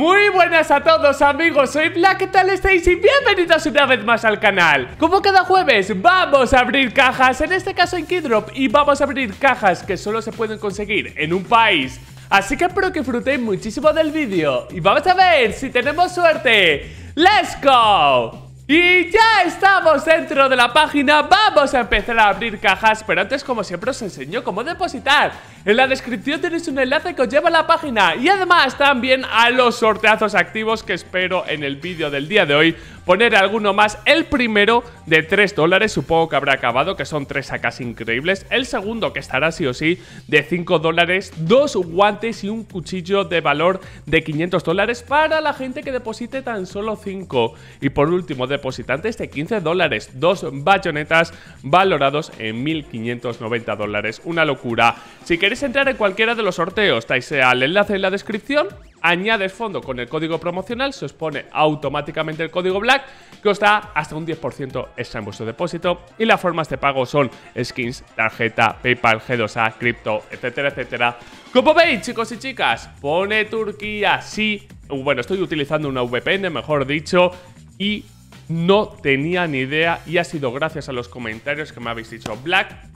Muy buenas a todos amigos, soy Black, ¿qué tal estáis? Y bienvenidos una vez más al canal. Como cada jueves, vamos a abrir cajas, en este caso en Kidrop Y vamos a abrir cajas que solo se pueden conseguir en un país. Así que espero que disfrutéis muchísimo del vídeo. Y vamos a ver si tenemos suerte. ¡Let's go! Y ya estamos dentro de la página, vamos a empezar a abrir cajas, pero antes como siempre os enseño cómo depositar. En la descripción tenéis un enlace que os lleva a la página. Y además también a los sorteazos activos que espero en el vídeo del día de hoy poner alguno más. El primero de 3 dólares, supongo que habrá acabado, que son 3 sacas increíbles. El segundo, que estará sí o sí, de 5 dólares, dos guantes y un cuchillo de valor de 500 dólares para la gente que deposite tan solo 5. Y por último, depositantes de 15 dólares, dos bayonetas valorados en 1590 dólares. Una locura. Si queréis entrar en cualquiera de los sorteos, dais al enlace en la descripción añades fondo con el código promocional, se os pone automáticamente el código Black, que os da hasta un 10% extra en vuestro depósito. Y las formas de pago son skins, tarjeta, PayPal, G2A, cripto, etcétera, etcétera. Como veis, chicos y chicas, pone Turquía, sí. Bueno, estoy utilizando una VPN, mejor dicho, y no tenía ni idea. Y ha sido gracias a los comentarios que me habéis dicho, Black,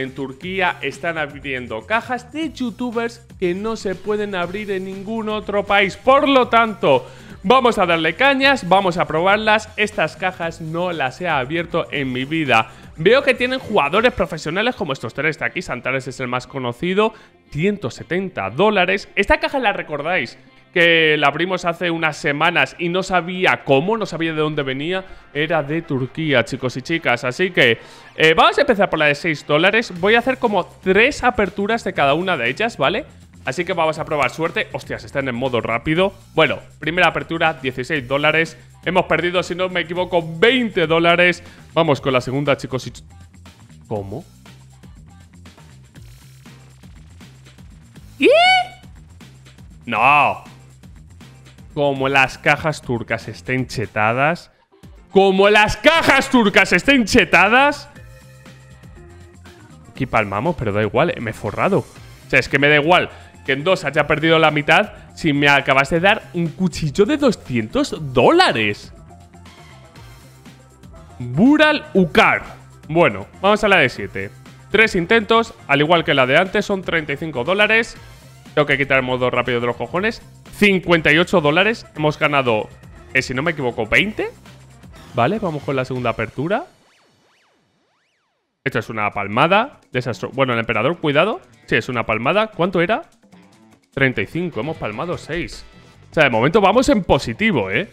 en Turquía están abriendo cajas de youtubers que no se pueden abrir en ningún otro país. Por lo tanto, vamos a darle cañas, vamos a probarlas. Estas cajas no las he abierto en mi vida. Veo que tienen jugadores profesionales como estos tres de aquí. Santares es el más conocido. 170 dólares. Esta caja la recordáis que la abrimos hace unas semanas y no sabía cómo, no sabía de dónde venía, era de Turquía, chicos y chicas. Así que eh, vamos a empezar por la de 6 dólares. Voy a hacer como tres aperturas de cada una de ellas, ¿vale? Así que vamos a probar suerte. Hostias, están en modo rápido. Bueno, primera apertura, 16 dólares. Hemos perdido, si no me equivoco, 20 dólares. Vamos con la segunda, chicos y... ¿Cómo? ¿Y? No, como las cajas turcas estén chetadas. Como las cajas turcas estén chetadas. Aquí palmamos, pero da igual, me he forrado. O sea, es que me da igual que en dos haya perdido la mitad si me acabas de dar un cuchillo de 200 dólares. Bural Ukar. Bueno, vamos a la de 7. Tres intentos, al igual que la de antes, son 35 dólares. Tengo que quitar el modo rápido de los cojones. 58 dólares. Hemos ganado, eh, si no me equivoco, 20. Vale, vamos con la segunda apertura. Esto es una palmada. Desastro. Bueno, el emperador, cuidado. Sí, es una palmada. ¿Cuánto era? 35. Hemos palmado 6. O sea, de momento vamos en positivo, ¿eh?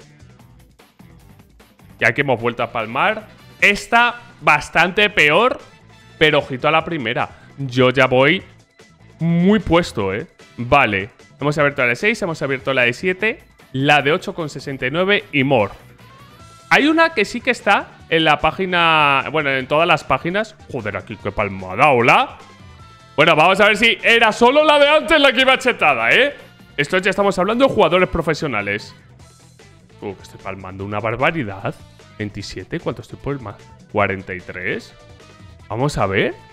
Ya que hemos vuelto a palmar. Esta bastante peor, pero ojito a la primera. Yo ya voy muy puesto, ¿eh? Vale. Hemos abierto la de 6, hemos abierto la de 7, la de 8,69 y more. Hay una que sí que está en la página... Bueno, en todas las páginas. Joder, aquí qué palmada, hola. Bueno, vamos a ver si era solo la de antes la que iba chetada, ¿eh? Esto ya estamos hablando de jugadores profesionales. Uh, estoy palmando una barbaridad. 27, ¿cuánto estoy por más? 43. Vamos a ver.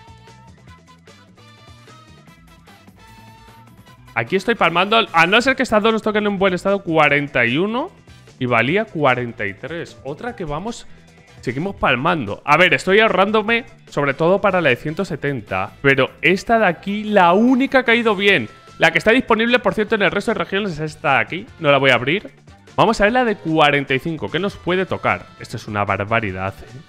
Aquí estoy palmando, a no ser que estas dos nos toquen en buen estado, 41 y valía 43. Otra que vamos... Seguimos palmando. A ver, estoy ahorrándome sobre todo para la de 170. Pero esta de aquí, la única que ha ido bien. La que está disponible, por cierto, en el resto de regiones es esta de aquí. No la voy a abrir. Vamos a ver la de 45. ¿Qué nos puede tocar? Esto es una barbaridad. ¿eh?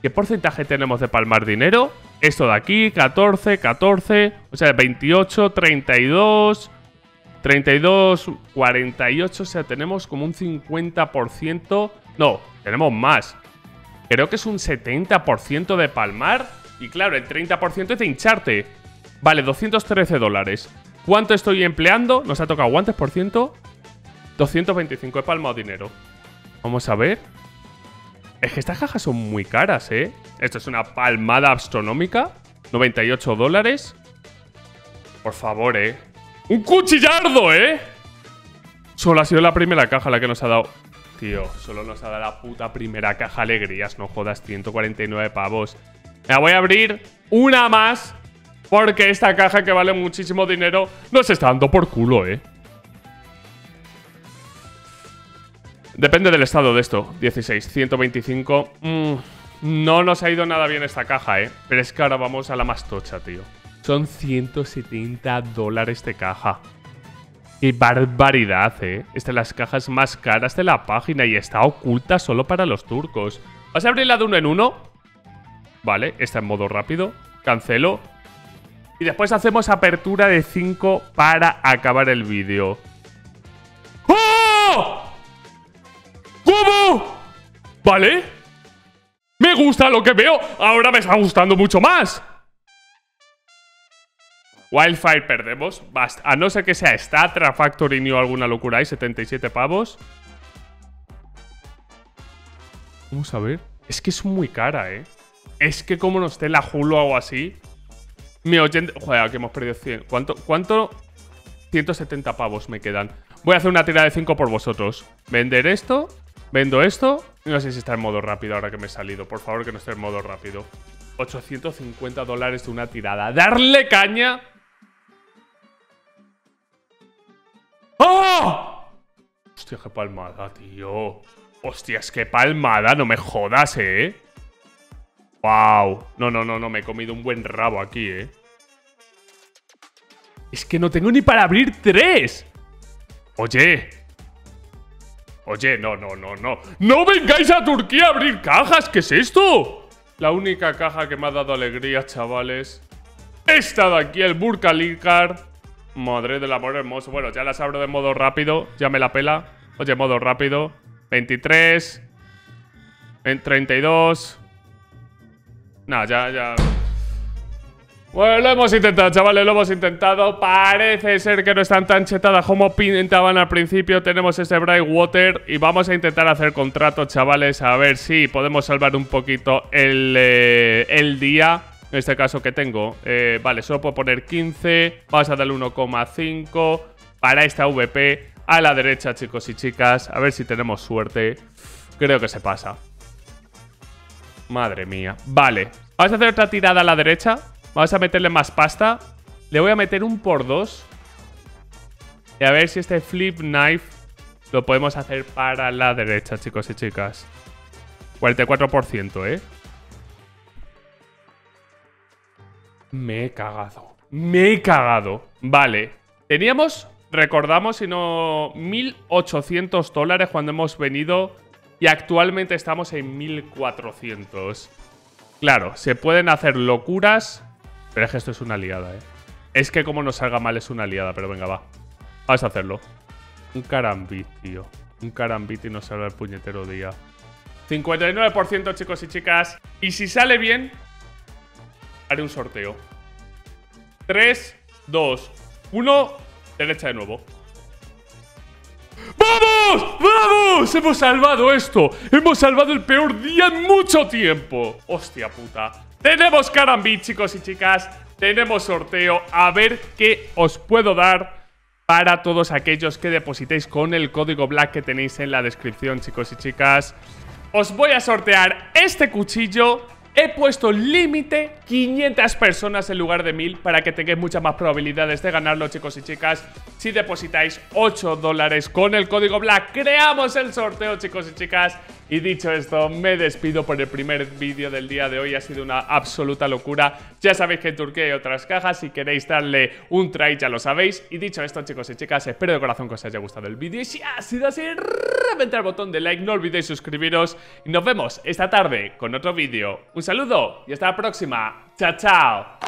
¿Qué porcentaje tenemos de palmar dinero? Esto de aquí, 14, 14, o sea, 28, 32, 32, 48, o sea, tenemos como un 50%. No, tenemos más. Creo que es un 70% de palmar. Y claro, el 30% es de hincharte. Vale, 213 dólares. ¿Cuánto estoy empleando? Nos ha tocado guantes por ciento. 225 he palmado dinero. Vamos a ver. Es que estas cajas son muy caras, ¿eh? Esto es una palmada astronómica. 98 dólares. Por favor, ¿eh? ¡Un cuchillardo, eh! Solo ha sido la primera caja la que nos ha dado... Tío, solo nos ha dado la puta primera caja alegrías. No jodas, 149 pavos. Me voy a abrir una más. Porque esta caja que vale muchísimo dinero nos está dando por culo, ¿eh? Depende del estado de esto. 16, 125. Mm, no nos ha ido nada bien esta caja, ¿eh? Pero es que ahora vamos a la más tocha, tío. Son 170 dólares de caja. Qué barbaridad, ¿eh? Esta es las cajas más caras de la página y está oculta solo para los turcos. ¿Vas a abrir la de uno en uno? Vale, está en modo rápido. Cancelo. Y después hacemos apertura de 5 para acabar el vídeo. ¡Oh! ¿Cómo? ¿Vale? Gusta lo que veo. Ahora me está gustando mucho más. Wildfire perdemos. Basta. A no ser que sea Statra Factory New alguna locura. Hay 77 pavos. Vamos a ver. Es que es muy cara, ¿eh? Es que como no esté la Hulu o algo así. Mi oyente... Joder, aquí hemos perdido 100. ¿Cuánto? ¿Cuánto? 170 pavos me quedan. Voy a hacer una tirada de 5 por vosotros. Vender esto. Vendo esto. No sé si está en modo rápido ahora que me he salido. Por favor, que no esté en modo rápido. 850 dólares de una tirada. ¡Darle caña! ¡Oh! Hostia, qué palmada, tío. Hostias, qué palmada. No me jodas, ¿eh? Wow. No, no, no, no. Me he comido un buen rabo aquí, ¿eh? Es que no tengo ni para abrir tres. Oye. Oye, no, no, no, no. ¡No vengáis a Turquía a abrir cajas! ¿Qué es esto? La única caja que me ha dado alegría, chavales. Esta de aquí, el Burkalikar. Madre del amor hermoso. Bueno, ya las abro de modo rápido. Ya me la pela. Oye, modo rápido. 23. 32. Nah, ya, ya. Bueno, lo hemos intentado, chavales, lo hemos intentado. Parece ser que no están tan chetadas como pintaban al principio. Tenemos ese Bright Water y vamos a intentar hacer contrato, chavales, a ver si podemos salvar un poquito el, eh, el día. En este caso que tengo. Eh, vale, solo puedo poner 15. Vamos a darle 1,5 para esta VP. A la derecha, chicos y chicas. A ver si tenemos suerte. Creo que se pasa. Madre mía. Vale. Vamos a hacer otra tirada a la derecha. Vamos a meterle más pasta. Le voy a meter un por dos. Y a ver si este flip knife lo podemos hacer para la derecha, chicos y chicas. 44%, ¿eh? Me he cagado. Me he cagado. Vale. Teníamos, recordamos, si no, 1.800 dólares cuando hemos venido. Y actualmente estamos en 1.400. Claro, se pueden hacer locuras pero es que esto es una liada, ¿eh? Es que como nos salga mal es una liada, pero venga, va. Vamos a hacerlo. Un carambit, tío. Un carambit y nos salga el puñetero día. 59% chicos y chicas. Y si sale bien, haré un sorteo. 3, 2, 1. Derecha de nuevo. ¡Vamos! ¡Vamos! Hemos salvado esto. Hemos salvado el peor día en mucho tiempo. Hostia puta. Tenemos Carambit, chicos y chicas. Tenemos sorteo. A ver qué os puedo dar para todos aquellos que depositéis con el código Black que tenéis en la descripción, chicos y chicas. Os voy a sortear este cuchillo He puesto límite 500 personas en lugar de 1000 para que tengáis muchas más probabilidades de ganarlo, chicos y chicas. Si depositáis 8 dólares con el código BLACK, creamos el sorteo, chicos y chicas. Y dicho esto, me despido por el primer vídeo del día de hoy. Ha sido una absoluta locura. Ya sabéis que en Turquía hay otras cajas. Si queréis darle un try, ya lo sabéis. Y dicho esto, chicos y chicas, espero de corazón que os haya gustado el vídeo. Y si ha sido así, reventar el botón de like. No olvidéis suscribiros. Y nos vemos esta tarde con otro vídeo. Un saludo y hasta la próxima. Chao, chao.